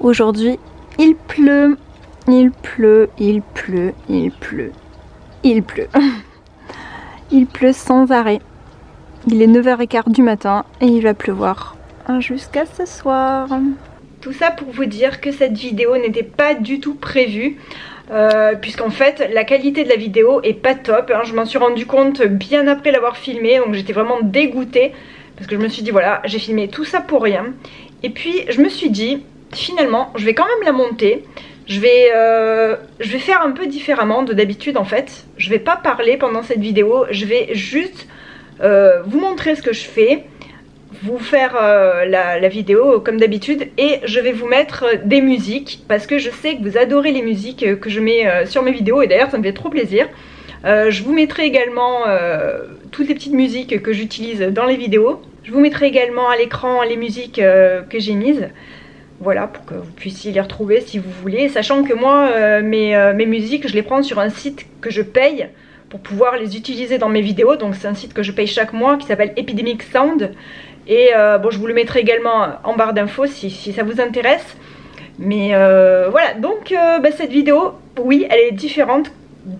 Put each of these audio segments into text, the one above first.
Aujourd'hui, il pleut, il pleut, il pleut, il pleut, il pleut. Il pleut sans arrêt. Il est 9h15 du matin et il va pleuvoir jusqu'à ce soir. Tout ça pour vous dire que cette vidéo n'était pas du tout prévue. Euh, puisqu'en fait la qualité de la vidéo est pas top hein. je m'en suis rendu compte bien après l'avoir filmé donc j'étais vraiment dégoûtée parce que je me suis dit voilà j'ai filmé tout ça pour rien et puis je me suis dit finalement je vais quand même la monter je vais, euh, je vais faire un peu différemment de d'habitude en fait je vais pas parler pendant cette vidéo je vais juste euh, vous montrer ce que je fais vous faire euh, la, vidéo comme d'habitude et je vais vous mettre des musiques parce que je sais que vous adorez les musiques que je mets sur mes vidéos et d'ailleurs ça me fait trop plaisir. Je vous mettrai également toutes les petites musiques que j'utilise dans les vidéos. Je vous mettrai également à l'écran les musiques que j'ai mises. Voilà, pour que vous puissiez les retrouver si vous voulez. Sachant que moi, mes, mes musiques, je les prends sur un site que je paye pour pouvoir les utiliser dans mes vidéos. Donc c'est un site que je paye chaque mois qui s'appelle Epidemic Sound. Et euh, bon, je vous le mettrai également en barre d'infos si, ça vous intéresse. Mais euh, voilà, donc euh, bah, cette vidéo, oui, elle est différente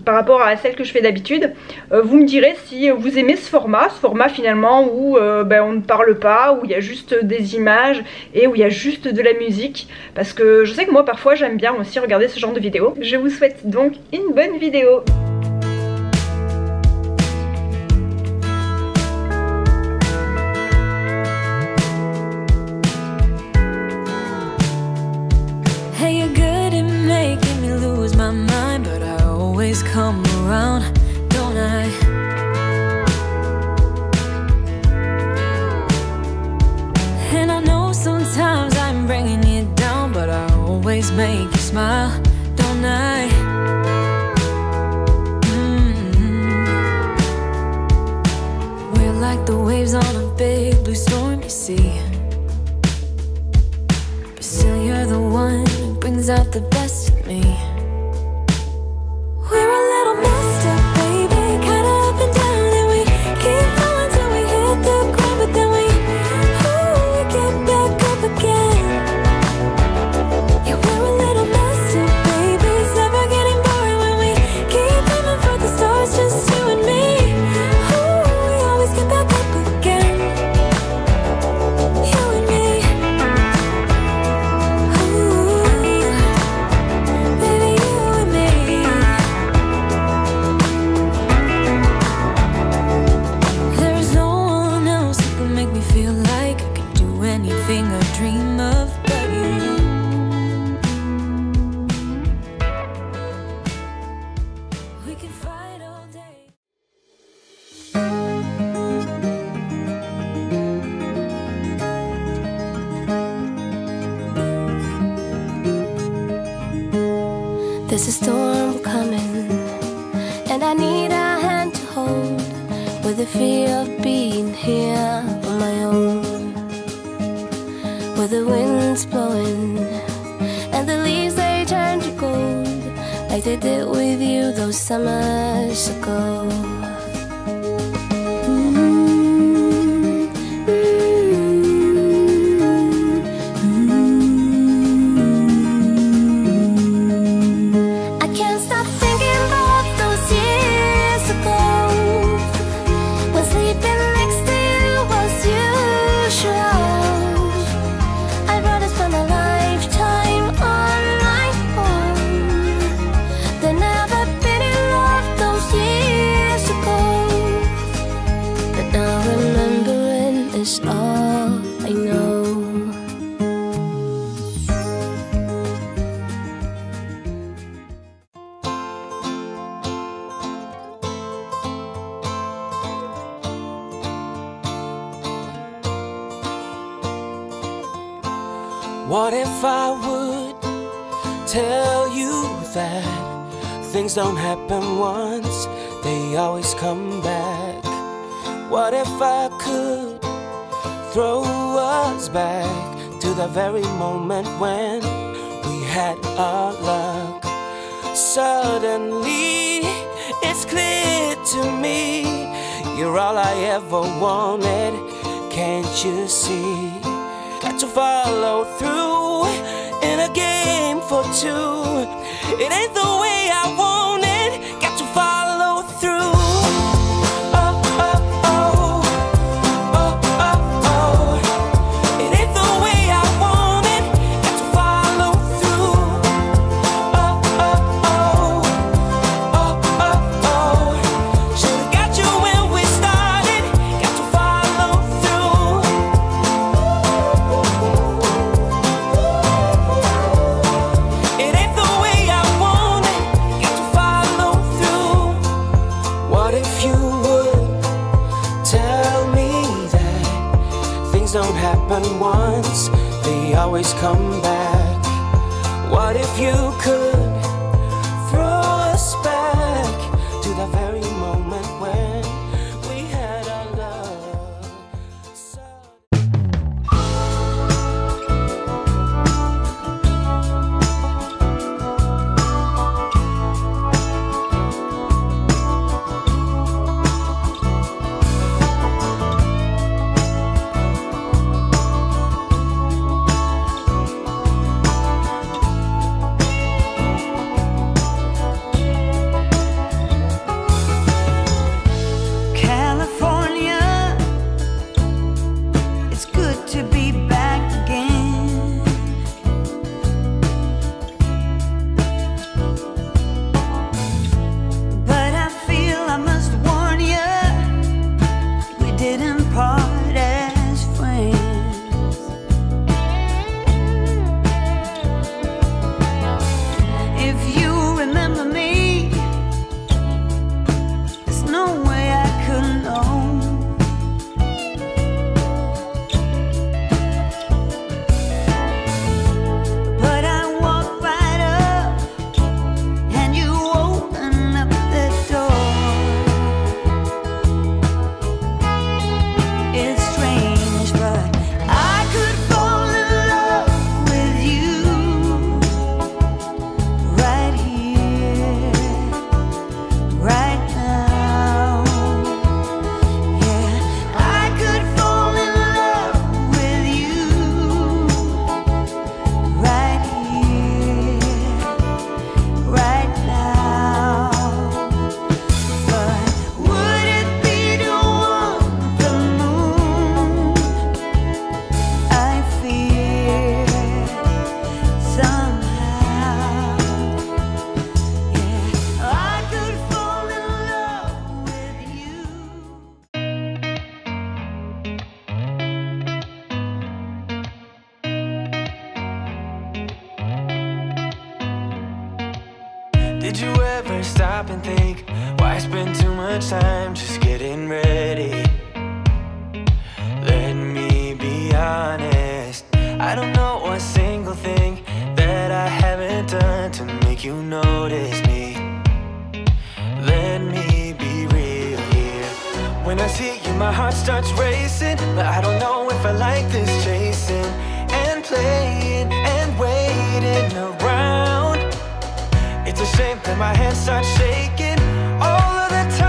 par rapport à celle que je fais d'habitude. vous me direz si vous aimez ce format, ce format finalement où bah, on ne parle pas, où il y a juste des images et où il y a juste de la musique. Parce que je sais que moi parfois j'aime bien aussi regarder ce genre de vidéos. Je vous souhaite donc une bonne vidéo. And I know sometimes I'm bringing you down, but I always make you smile, don't I? Mm -hmm. We're like the waves on a big blue stormy sea. But still, you're the one who brings out the best they did with you those summers ago. What if I would tell you that things don't happen once, they always come back? What if I could throw us back to the very moment when we had our luck? Suddenly, it's clear to me you're all I ever wanted. Can't you see? follow through in a game for two. It ain't the way I always come back. What if you honest. I don't know one single thing That I haven't done to make you notice me. Let me be real here. When I see you my heart starts racing But I don't know if I like this chasing And playing and waiting around. It's a shame that my hands start shaking All of the time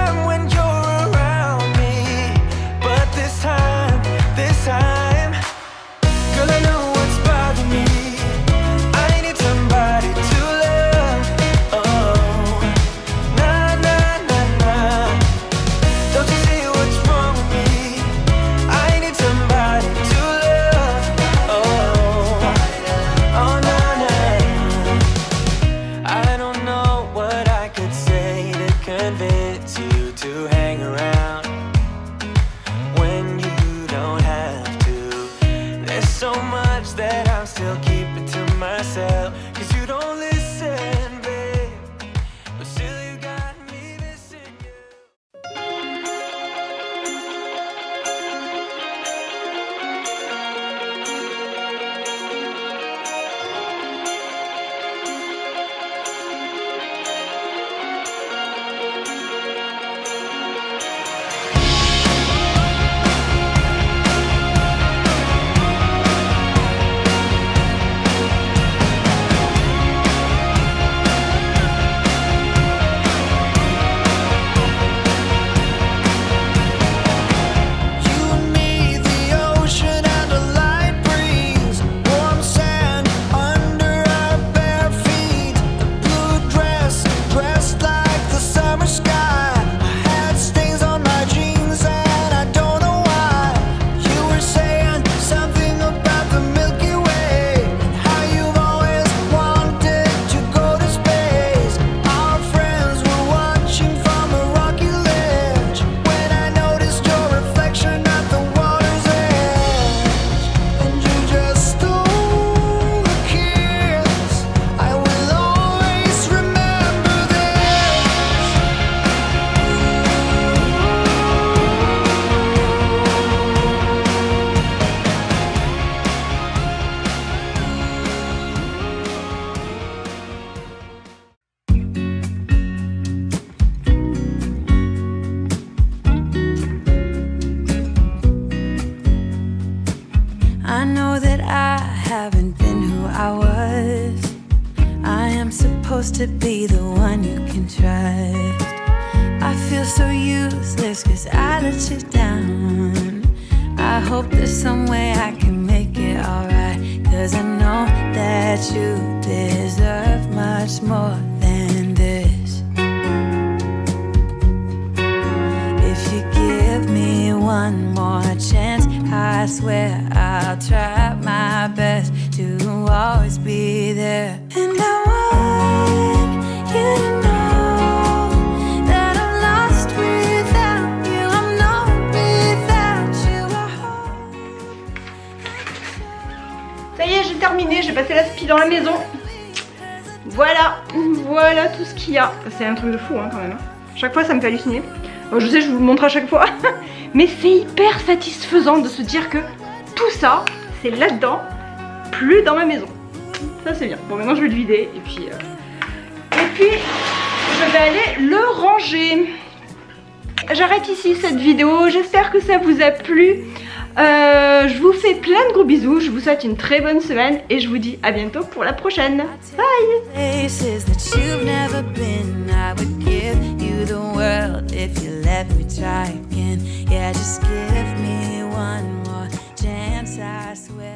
haven't been who I was. I am supposed to be the one you can trust. I feel so useless cause I let you down. I hope there's some way I can make it alright. Cause I know that you deserve much more than this. If you give me one more chance, I swear I'll try my best to always be there. And I want you to know Ça y est, j'ai terminé, j'ai passé la spi dans la maison. Voilà, voilà tout ce qu'il y a. C'est un truc de fou hein, quand même. hein. Chaque fois ça me fait halluciner. Bon, je sais, je vous le montre à chaque fois. Mais c'est hyper satisfaisant de se dire que tout ça, c'est là-dedans, plus dans ma maison. Ça c'est bien. Bon maintenant je vais le vider et puis... euh, Et puis, je vais aller le ranger. J'arrête ici cette vidéo, j'espère que ça vous a plu. Euh, je vous fais plein de gros bisous, je vous souhaite une très bonne semaine et je vous dis à bientôt pour la prochaine. Bye the world if you let me try again. Yeah, just give me one more chance, I swear.